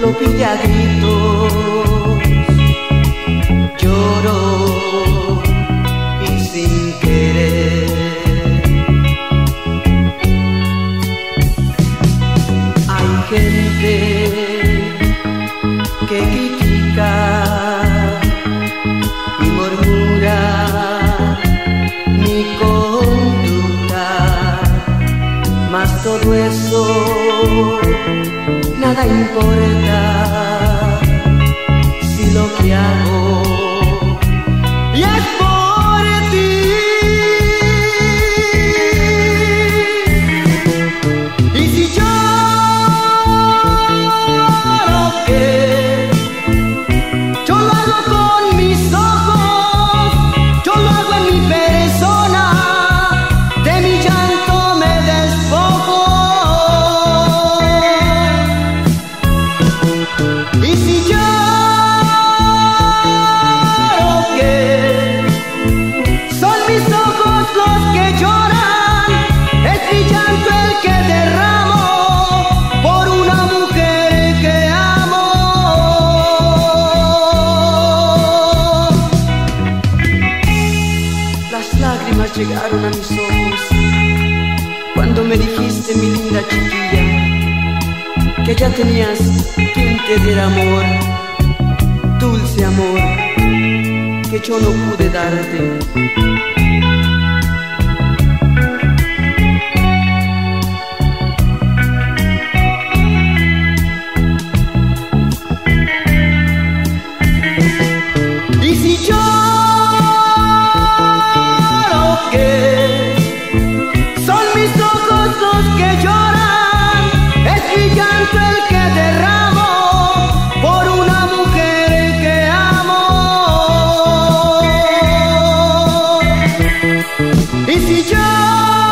lo pide a todo eso nada importa. Si lo que hago y es Y si yo que son mis ojos los que lloran, es mi llanto el que derramo por una mujer que amo. Las lágrimas llegaron a mis ojos cuando me dijiste, mi linda chiquilla, que ya tenías diera amor, dulce amor, que yo no pude darte. 一张